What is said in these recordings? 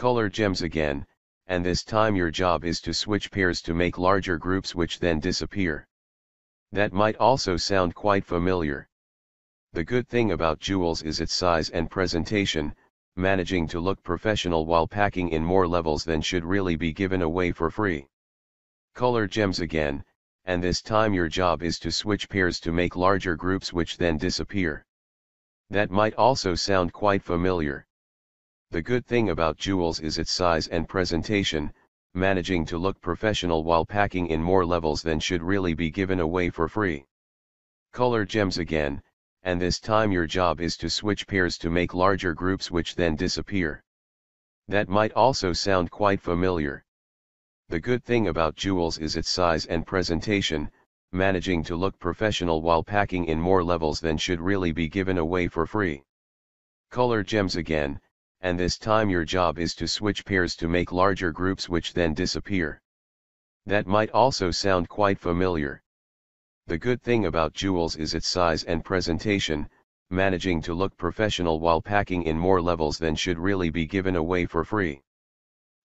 Color gems again, and this time your job is to switch pairs to make larger groups which then disappear. That might also sound quite familiar. The good thing about jewels is its size and presentation, managing to look professional while packing in more levels than should really be given away for free. Color gems again, and this time your job is to switch pairs to make larger groups which then disappear. That might also sound quite familiar. The good thing about jewels is its size and presentation, managing to look professional while packing in more levels than should really be given away for free. Color gems again, and this time your job is to switch pairs to make larger groups which then disappear. That might also sound quite familiar. The good thing about jewels is its size and presentation, managing to look professional while packing in more levels than should really be given away for free. Color gems again, and this time your job is to switch pairs to make larger groups which then disappear. That might also sound quite familiar. The good thing about jewels is its size and presentation, managing to look professional while packing in more levels than should really be given away for free.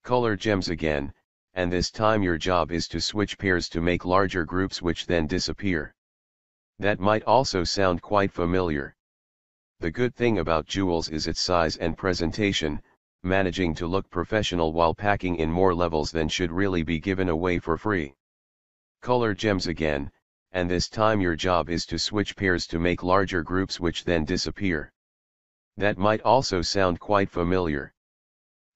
Color gems again, and this time your job is to switch pairs to make larger groups which then disappear. That might also sound quite familiar. The good thing about jewels is its size and presentation, managing to look professional while packing in more levels than should really be given away for free. Color gems again, and this time your job is to switch pairs to make larger groups which then disappear. That might also sound quite familiar.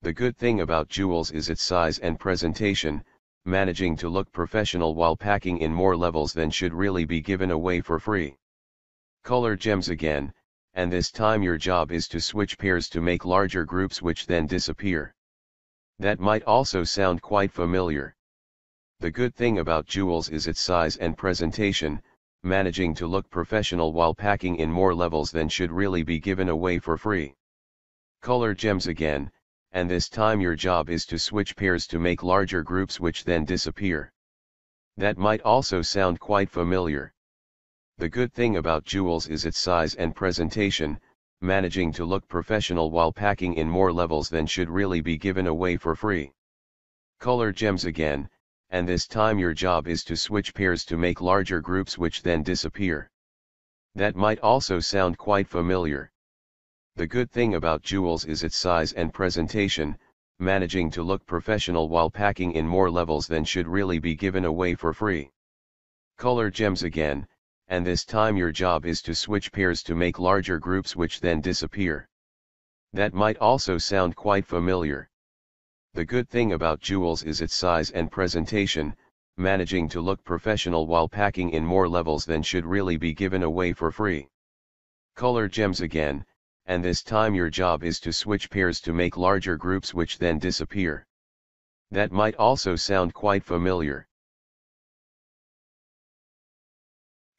The good thing about jewels is its size and presentation, managing to look professional while packing in more levels than should really be given away for free. Color gems again, and this time your job is to switch pairs to make larger groups which then disappear. That might also sound quite familiar. The good thing about jewels is its size and presentation, managing to look professional while packing in more levels than should really be given away for free. Color gems again, and this time your job is to switch pairs to make larger groups which then disappear. That might also sound quite familiar. The good thing about jewels is its size and presentation, managing to look professional while packing in more levels than should really be given away for free. Color gems again, and this time your job is to switch pairs to make larger groups which then disappear. That might also sound quite familiar. The good thing about jewels is its size and presentation, managing to look professional while packing in more levels than should really be given away for free. Color gems again, and this time your job is to switch pairs to make larger groups which then disappear. That might also sound quite familiar. The good thing about jewels is its size and presentation, managing to look professional while packing in more levels than should really be given away for free. Color gems again, and this time your job is to switch pairs to make larger groups which then disappear. That might also sound quite familiar.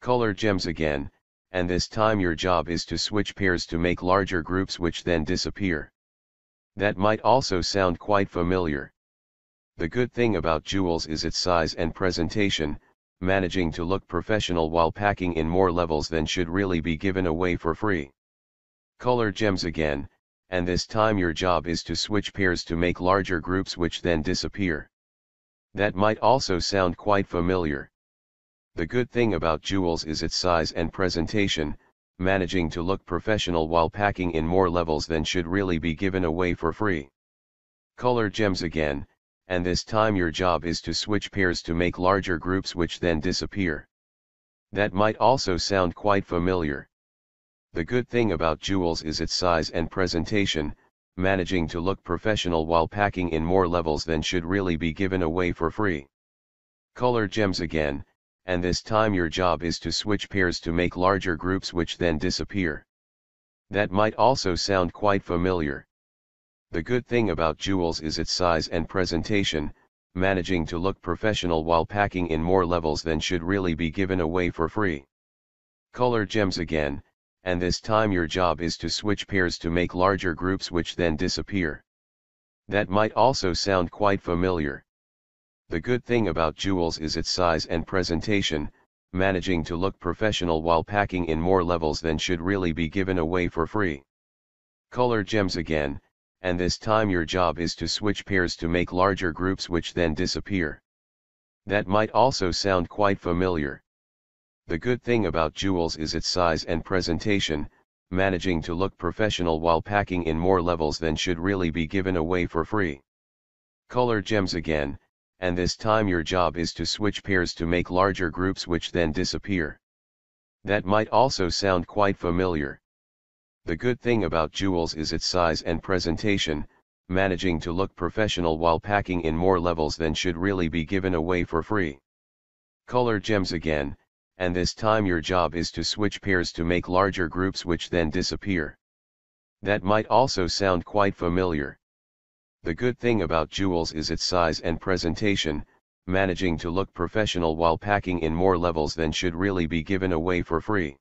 Color gems again, and this time your job is to switch pairs to make larger groups which then disappear. That might also sound quite familiar. The good thing about jewels is its size and presentation, managing to look professional while packing in more levels than should really be given away for free. Color gems again, and this time your job is to switch pairs to make larger groups which then disappear. That might also sound quite familiar. The good thing about jewels is its size and presentation, managing to look professional while packing in more levels than should really be given away for free. Color gems again, and this time your job is to switch pairs to make larger groups which then disappear. That might also sound quite familiar. The good thing about jewels is its size and presentation, managing to look professional while packing in more levels than should really be given away for free. Color gems again, and this time your job is to switch pairs to make larger groups which then disappear. That might also sound quite familiar. The good thing about jewels is its size and presentation, managing to look professional while packing in more levels than should really be given away for free. Color gems again, and this time your job is to switch pairs to make larger groups which then disappear. That might also sound quite familiar. The good thing about jewels is its size and presentation, managing to look professional while packing in more levels than should really be given away for free. Color gems again, and this time your job is to switch pairs to make larger groups which then disappear. That might also sound quite familiar. The good thing about jewels is its size and presentation, managing to look professional while packing in more levels than should really be given away for free. Color gems again, and this time your job is to switch pairs to make larger groups which then disappear. That might also sound quite familiar. The good thing about jewels is its size and presentation, managing to look professional while packing in more levels than should really be given away for free. Color gems again, and this time your job is to switch pairs to make larger groups which then disappear. That might also sound quite familiar. The good thing about jewels is its size and presentation, managing to look professional while packing in more levels than should really be given away for free.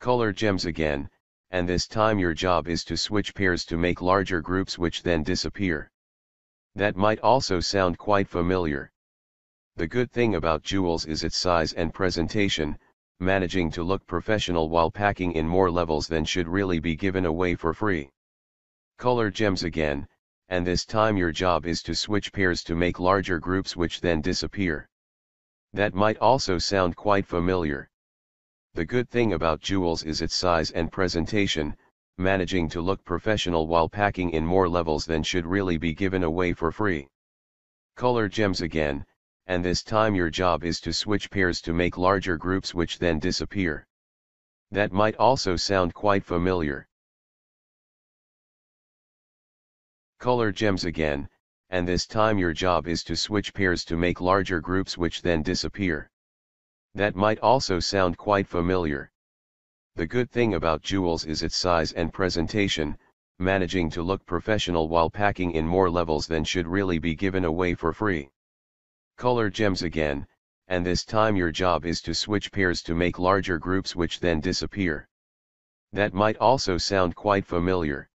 Color gems again, and this time your job is to switch pairs to make larger groups which then disappear. That might also sound quite familiar. The good thing about jewels is its size and presentation, managing to look professional while packing in more levels than should really be given away for free. Color gems again, and this time your job is to switch pairs to make larger groups which then disappear. That might also sound quite familiar. The good thing about jewels is its size and presentation, managing to look professional while packing in more levels than should really be given away for free. Color gems again, and this time your job is to switch pairs to make larger groups which then disappear. That might also sound quite familiar. Color gems again, and this time your job is to switch pairs to make larger groups which then disappear. That might also sound quite familiar. The good thing about jewels is its size and presentation, managing to look professional while packing in more levels than should really be given away for free. Color gems again, and this time your job is to switch pairs to make larger groups which then disappear. That might also sound quite familiar.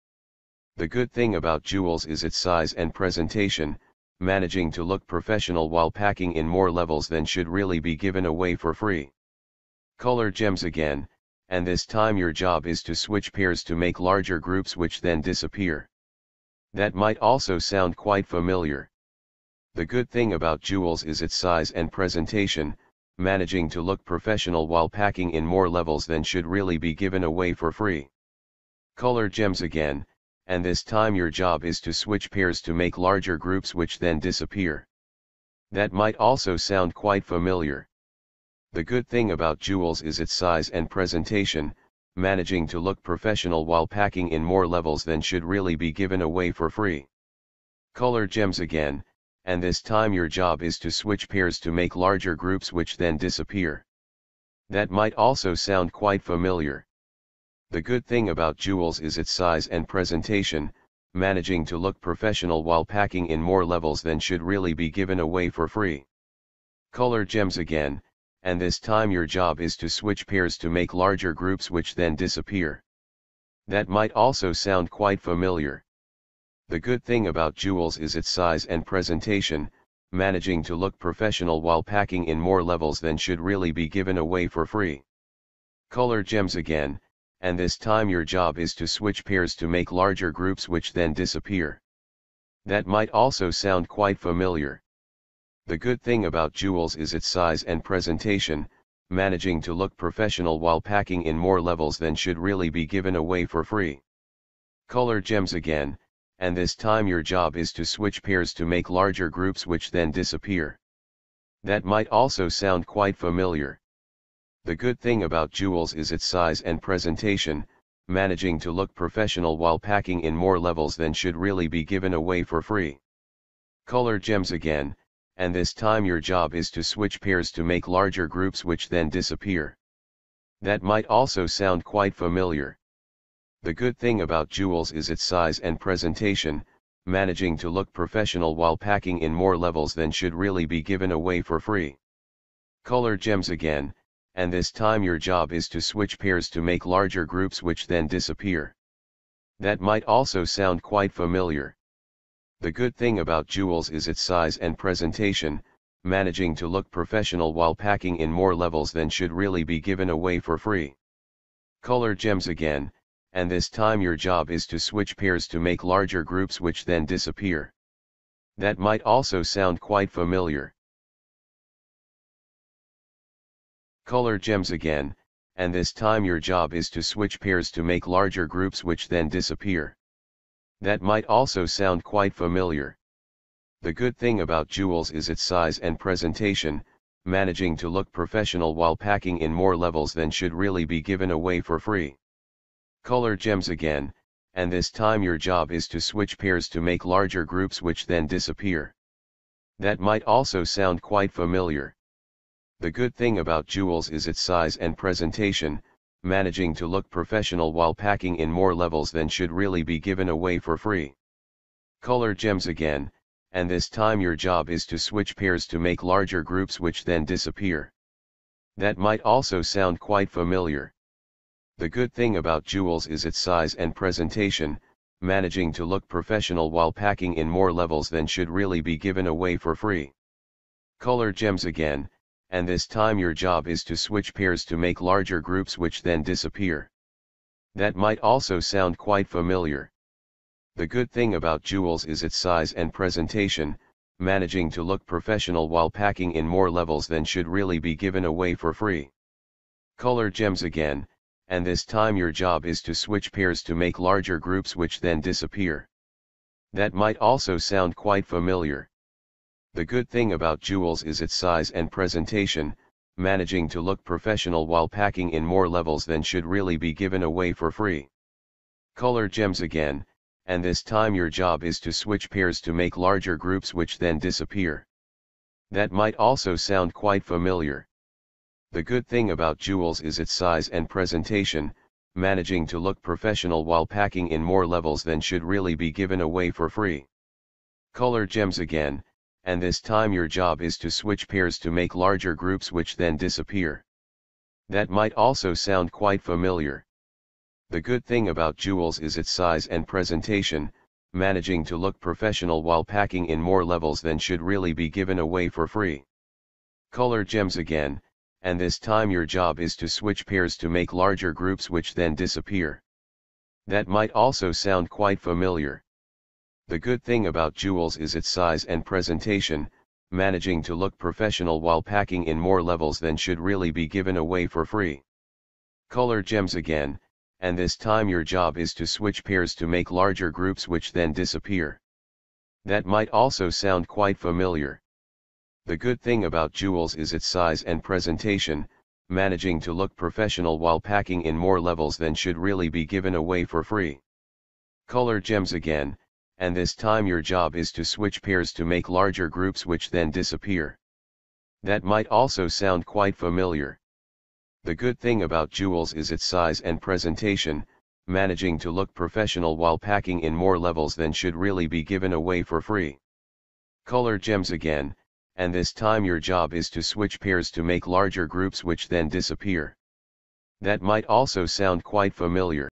The good thing about jewels is its size and presentation, managing to look professional while packing in more levels than should really be given away for free. Color gems again, and this time your job is to switch pairs to make larger groups which then disappear. That might also sound quite familiar. The good thing about jewels is its size and presentation, managing to look professional while packing in more levels than should really be given away for free. Color gems again, and this time your job is to switch pairs to make larger groups which then disappear. That might also sound quite familiar. The good thing about jewels is its size and presentation, managing to look professional while packing in more levels than should really be given away for free. Color gems again, and this time your job is to switch pairs to make larger groups which then disappear. That might also sound quite familiar. The good thing about jewels is its size and presentation, managing to look professional while packing in more levels than should really be given away for free. Color gems again, and this time your job is to switch pairs to make larger groups which then disappear. That might also sound quite familiar. The good thing about jewels is its size and presentation, managing to look professional while packing in more levels than should really be given away for free. Color gems again, and this time your job is to switch pairs to make larger groups which then disappear. That might also sound quite familiar. The good thing about jewels is its size and presentation, managing to look professional while packing in more levels than should really be given away for free. Color gems again, and this time your job is to switch pairs to make larger groups which then disappear. That might also sound quite familiar. The good thing about jewels is its size and presentation, managing to look professional while packing in more levels than should really be given away for free. Color gems again, and this time your job is to switch pairs to make larger groups which then disappear. That might also sound quite familiar. The good thing about jewels is its size and presentation, managing to look professional while packing in more levels than should really be given away for free. Color gems again, and this time your job is to switch pairs to make larger groups which then disappear. That might also sound quite familiar. The good thing about jewels is its size and presentation, managing to look professional while packing in more levels than should really be given away for free. Color gems again, and this time your job is to switch pairs to make larger groups which then disappear. That might also sound quite familiar. Color gems again, and this time your job is to switch pairs to make larger groups which then disappear. That might also sound quite familiar. The good thing about jewels is its size and presentation, managing to look professional while packing in more levels than should really be given away for free. Color gems again, and this time your job is to switch pairs to make larger groups which then disappear. That might also sound quite familiar. The good thing about jewels is its size and presentation, managing to look professional while packing in more levels than should really be given away for free. Color gems again, and this time your job is to switch pairs to make larger groups which then disappear. That might also sound quite familiar. The good thing about jewels is its size and presentation, managing to look professional while packing in more levels than should really be given away for free. Color gems again, and this time your job is to switch pairs to make larger groups which then disappear. That might also sound quite familiar. The good thing about jewels is its size and presentation, managing to look professional while packing in more levels than should really be given away for free. Color gems again, and this time your job is to switch pairs to make larger groups which then disappear. That might also sound quite familiar. The good thing about jewels is its size and presentation, managing to look professional while packing in more levels than should really be given away for free. Color gems again, and this time your job is to switch pairs to make larger groups which then disappear. That might also sound quite familiar. The good thing about jewels is its size and presentation, managing to look professional while packing in more levels than should really be given away for free. Color gems again, and this time your job is to switch pairs to make larger groups which then disappear. That might also sound quite familiar. The good thing about jewels is its size and presentation, managing to look professional while packing in more levels than should really be given away for free. Color gems again, and this time your job is to switch pairs to make larger groups which then disappear. That might also sound quite familiar. The good thing about jewels is its size and presentation, managing to look professional while packing in more levels than should really be given away for free. Color gems again, and this time your job is to switch pairs to make larger groups which then disappear. That might also sound quite familiar. The good thing about jewels is its size and presentation, managing to look professional while packing in more levels than should really be given away for free. Color gems again, and this time your job is to switch pairs to make larger groups which then disappear. That might also sound quite familiar. The good thing about jewels is its size and presentation, managing to look professional while packing in more levels than should really be given away for free. Color gems again, and this time your job is to switch pairs to make larger groups which then disappear. That might also sound quite familiar.